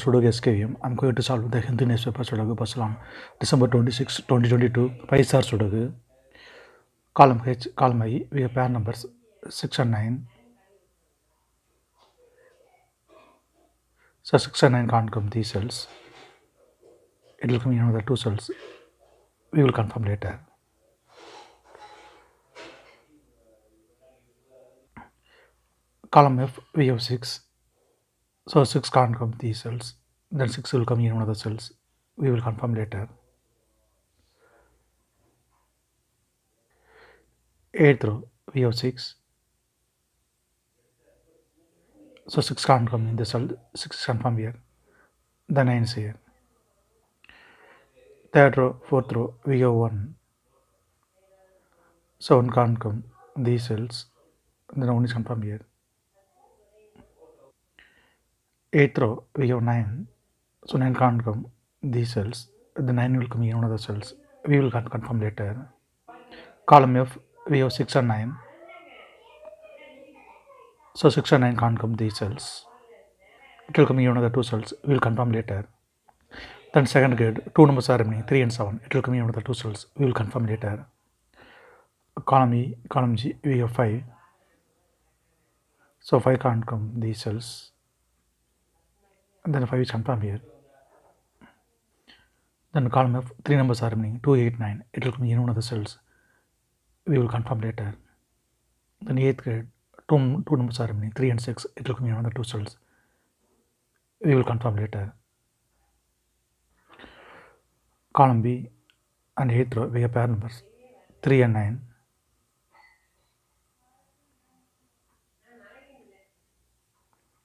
Sudoku SKVM. I'm going to solve the Hindu newspaper Sudoku Basalam, December 26, 2022, 5 star Sudoku. Column H, column I, we have pair numbers 6 and 9. So 6 and 9 can't come these cells. It will come in another two cells. We will confirm later. Column F, we have 6. So 6 can't come these cells. Then 6 will come in one of the cells. We will confirm later. Eighth row, we have 6. So 6 can't come in the cell. 6 is confirmed here. The 9 is here. Third row, fourth row, we have 1. So 1 can't come these cells. Then 1 is confirmed here. Eighth row, we have 9. So 9 can't come these cells. The 9 will come in one of the cells. We will confirm later. Column F, we have 6 and 9. So 6 and 9 can't come these cells. It will come in one of the two cells. We will confirm later. Then second grade, two numbers are remaining, 3 and 7. It will come in one of the two cells. We will confirm later. Column E, column G, we have 5. So 5 can't come these cells. And then 5 is confirmed here. Then column F, 3 numbers are remaining, 2, 8, 9. It will come in one of the cells. We will confirm later. Then 8th grade, two, two numbers are remaining, 3 and 6. It will come in the two cells. We will confirm later. Column B and 8th row, we have pair numbers 3 and 9.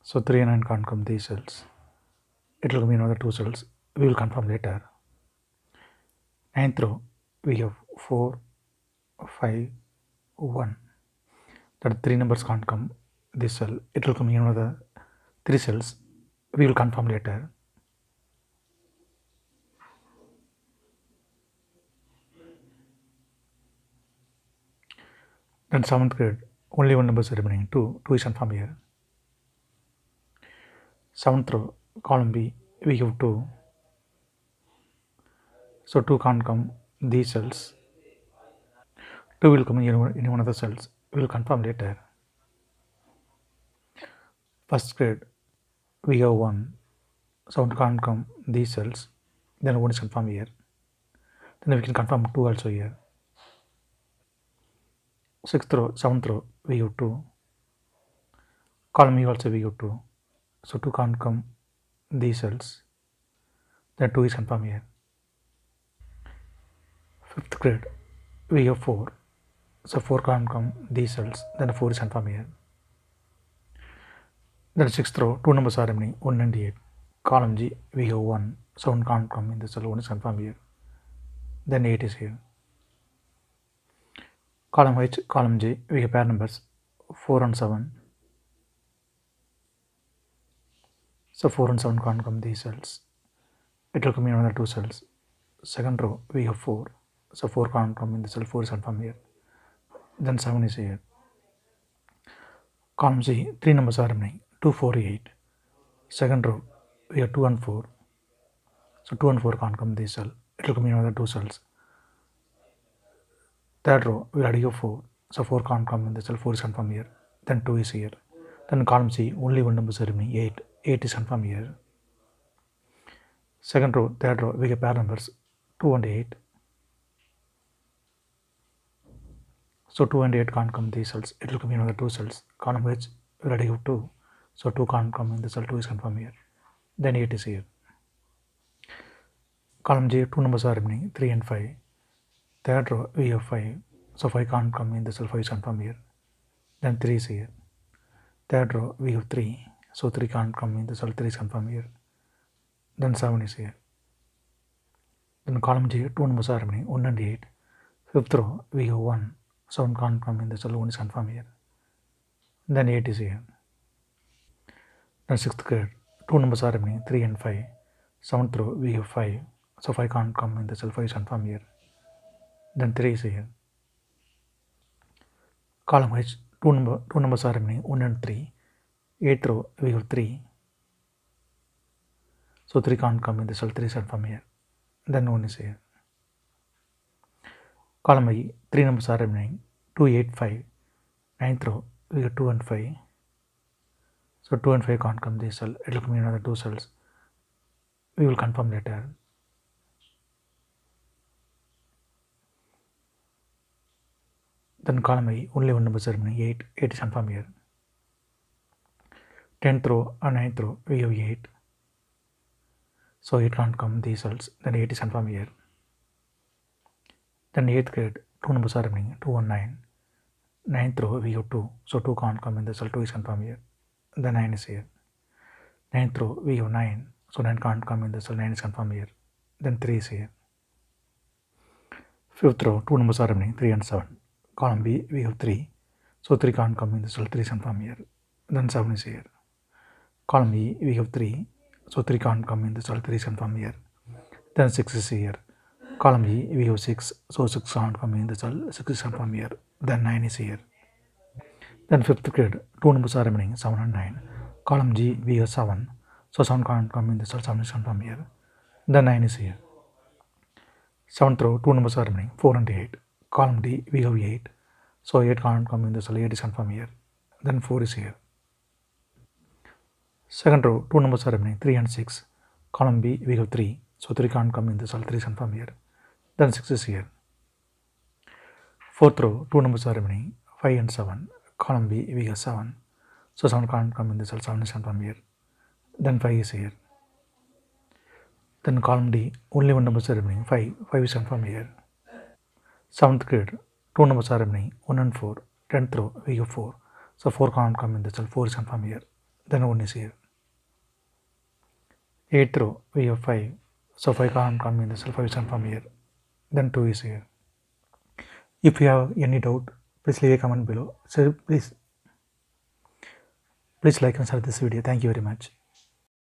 So 3 and 9 can't come these cells. It will come in another two cells. We will confirm later. Ninth row, we have 4, 5, 1. That three numbers can't come this cell. It will come in another three cells. We will confirm later. Then seventh grade, only one number is remaining. Two, two is confirmed here. Seventh row, column B, we have two. So two can't come these cells. Two will come in one, in one of the cells. We will confirm later. First grade, we have one. So one can't come these cells. Then one is confirmed here. Then we can confirm two also here. Sixth row, seventh row, we have two. Column E also we have two. So two can't come these cells. Then two is confirmed here. Fifth grade, we have four. So four can't come these cells. Then four is confirmed here. Then sixth row, two numbers are remaining, one and eight. Column G, we have one. So one can't come in the cell. One is confirmed here. Then eight is here. Column H, column J, we have pair numbers 4 and 7. So 4 and 7 can't come these cells. It will come in another two cells. Second row, we have 4. So 4 can't come in the cell, 4 is confirmed here. Then 7 is here. Column C, 3 numbers are remaining 2, 4, 8. Second row, we have 2 and 4. So 2 and 4 can't come this cell. It will come in another two cells. Third row, we already have 4. So 4 can't come in the cell, 4 is confirmed here. Then 2 is here. Then column C, only one number is remaining, 8. 8 is confirmed here. Second row, third row, we get pair numbers 2 and 8. So 2 and 8 can't come in these cells. It will come in another two cells. Column H, we already have 2. So 2 can't come in the cell, 2 is confirmed here. Then 8 is here. Column J, two numbers are remaining, 3 and 5. Third row, we have 5. So 5 can't come in the cell, 5 is confirmed here. Then 3 is here. Third row, we have 3. So 3 can't come in cell, 3 is confirmed here. Then 7 is here. Then column J, two numbers are remaining, 1 and 8. Fifth row, we have 1. So 1 can't come in cell, 1 is confirmed here. Then 8 is here. Then sixth grade, two numbers are remaining, 3 and 5. Seventh row, we have 5. So 5 can't come in cell, 5 is confirmed here. Then 3 is here. Column H, two, number, two numbers are remaining, 1 and 3. Eighth row, we have 3. So 3 can't come in the cell 3 is from here. Then 1 is here. Column I, 3 numbers are remaining. 2, 8, 5. Ninth row, we get 2 and 5. So 2 and 5 can't come this cell. It will come in another 2 cells. We will confirm later. Then column I, only one number is remaining. 8. 8 is confirmed here. 10th row and 9th row, we have 8. So it can't come these cells. Then 8 is confirmed here. Then 8th grade, 2 numbers are remaining. 2 and 9. 9th row, we have 2. So 2 can't come in the cell. 2 is confirmed here. Then 9 is here. 9th row, we have 9. So 9 can't come in the cell. 9 is confirmed here. Then 3 is here. 5th row, 2 numbers are remaining. 3 and 7. Column B, we have 3. So 3 can't come in the cell. 3 is confirmed here. Then 7 is here. Column E, we have 3. So 3 can't come in the cell. 3 is confirmed here. Then 6 is here. Column E, we have 6. So 6 can't come in the cell. 6 is confirmed here. Then 9 is here. Then 5th grade, 2 numbers are remaining. 7 and 9. Column G, we have 7. So 7 can't come in the cell. 7 is confirmed here. Then 9 is here. 7th row, 2 numbers are remaining. 4 and 8. Column D, we have 8. So 8 can't come in the cell. 8 is confirmed here. Then 4 is here. Second row, 2 numbers are remaining. 3 and 6. Column B, we have 3. So 3 can't come in the cell. 3 is confirmed here. Then 6 is here. Fourth row, 2 numbers are remaining. 5 and 7. Column B, we have 7. So 7 can't come in the cell. 7 is confirmed here. Then 5 is here. Then column D, only one number is remaining. 5. 5 is confirmed here. seventh grade, 2 numbers are remaining. 1 and 4. 10th row, we have 4. So 4 can't come in the cell. 4 is confirmed here. Then 1 is here. 8th row, we have 5. So 5 can't come in the cell. 5 is from here. Then 2 is here. If you have any doubt, please leave a comment below. So please, please like and share this video. Thank you very much.